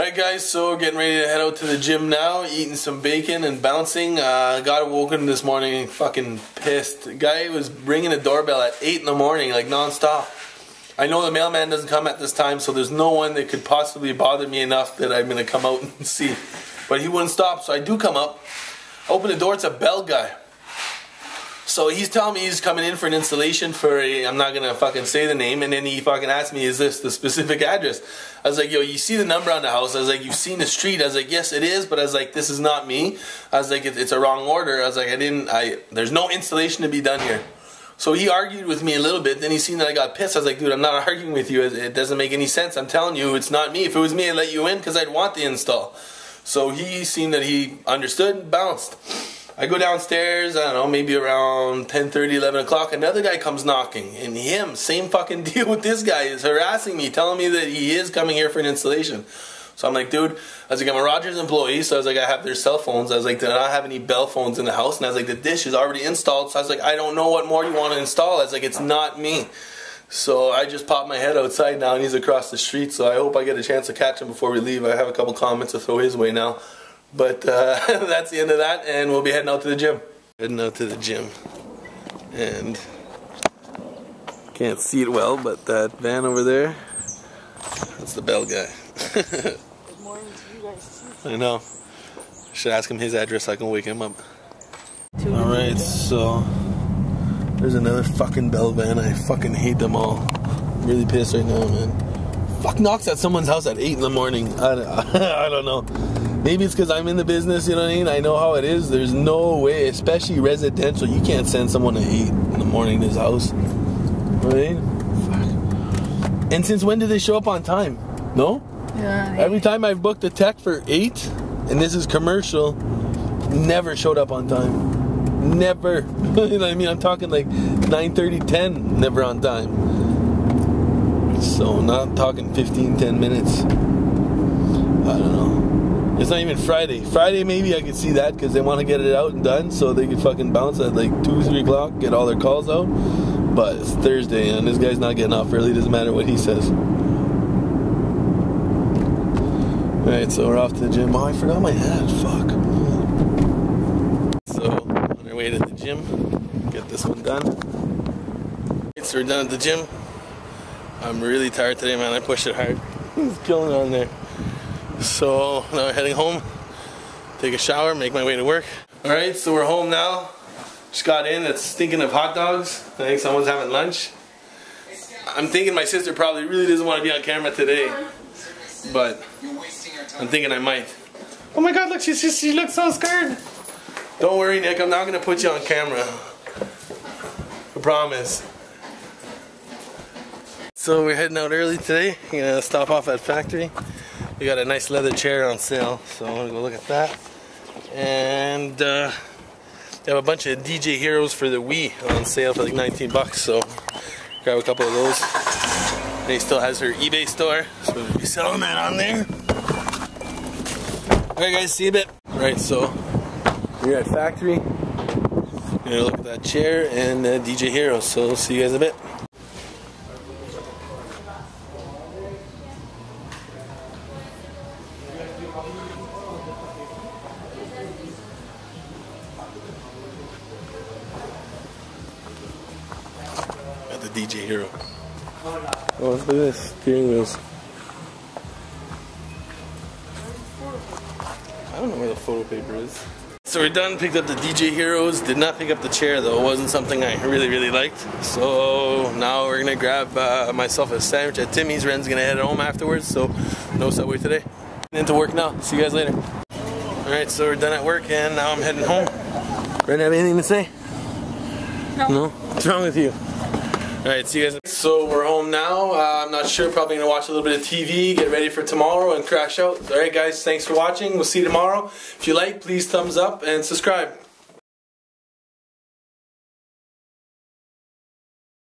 Alright guys, so getting ready to head out to the gym now, eating some bacon and bouncing. Uh, got woken this morning fucking pissed. Guy was ringing the doorbell at 8 in the morning, like non-stop. I know the mailman doesn't come at this time, so there's no one that could possibly bother me enough that I'm going to come out and see. But he wouldn't stop, so I do come up. Open the door, it's a bell guy. So he's telling me he's coming in for an installation for a, I'm not gonna fucking say the name, and then he fucking asked me, is this the specific address? I was like, yo, you see the number on the house? I was like, you've seen the street? I was like, yes, it is, but I was like, this is not me. I was like, it's a wrong order. I was like, I didn't, I, there's no installation to be done here. So he argued with me a little bit. Then he seen that I got pissed. I was like, dude, I'm not arguing with you. It doesn't make any sense. I'm telling you, it's not me. If it was me, I'd let you in because I'd want the install. So he seen that he understood, and bounced. I go downstairs, I don't know, maybe around 10 30, 11 o'clock. Another guy comes knocking, and him, same fucking deal with this guy, is harassing me, telling me that he is coming here for an installation. So I'm like, dude, I was like, I'm a Rogers employee, so I was like, I have their cell phones. I was like, I not have any bell phones in the house? And I was like, the dish is already installed. So I was like, I don't know what more you want to install. I was like, it's not me. So I just popped my head outside now, and he's across the street. So I hope I get a chance to catch him before we leave. I have a couple comments to throw his way now. But uh, that's the end of that, and we'll be heading out to the gym. Heading out to the gym. And can't see it well, but that van over there, that's the bell guy. Good morning to you guys too. I know. Should ask him his address so I can wake him up. Alright, so there's another fucking bell van. I fucking hate them all. I'm really pissed right now, man. Fuck knocks at someone's house at 8 in the morning. I, I don't know. Maybe it's because I'm in the business, you know what I mean? I know how it is. There's no way, especially residential, you can't send someone to 8 in the morning to his house. Right? Fuck. And since when did they show up on time? No? Yeah. Every time I've booked a tech for 8, and this is commercial, never showed up on time. Never. you know what I mean? I'm talking like 9.30, 10, never on time. So, not talking 15, 10 minutes. I don't know. It's not even Friday. Friday, maybe I could see that because they want to get it out and done so they can fucking bounce at like 2, 3 o'clock, get all their calls out. But it's Thursday and this guy's not getting off early. Doesn't matter what he says. Alright, so we're off to the gym. Oh, I forgot my hat. Fuck. So, on our way to the gym, get this one done. Alright, so we're done at the gym. I'm really tired today, man. I pushed it hard. It's killing on there. So now we're heading home, take a shower, make my way to work. All right, so we're home now. Just got in, it's stinking of hot dogs. I think someone's having lunch. I'm thinking my sister probably really doesn't want to be on camera today, but I'm thinking I might. Oh my god, look, she, she, she looks so scared. Don't worry, Nick, I'm not going to put you on camera. I promise. So we're heading out early today. We're gonna stop off at factory. We got a nice leather chair on sale, so I'm gonna go look at that. And uh, they have a bunch of DJ Heroes for the Wii on sale for like 19 bucks. So grab a couple of those. And he still has her eBay store, so we'll be selling that on there. Alright guys, see you a bit. Alright, so we're at factory. We're gonna look at that chair and uh, DJ Heroes. So see you guys a bit. DJ Hero. Oh, look at this steering wheels. I don't know where the photo paper is. So we're done, picked up the DJ Heroes. Did not pick up the chair though. It wasn't something I really, really liked. So now we're gonna grab uh, myself a sandwich at Timmy's. Ren's gonna head home afterwards, so no Subway today. Into work now. See you guys later. Alright, so we're done at work and now I'm heading home. Ren, have anything to say? No. No? What's wrong with you? Alright, see you guys. So we're home now. Uh, I'm not sure, probably gonna watch a little bit of TV, get ready for tomorrow, and crash out. Alright, guys, thanks for watching. We'll see you tomorrow. If you like, please thumbs up and subscribe.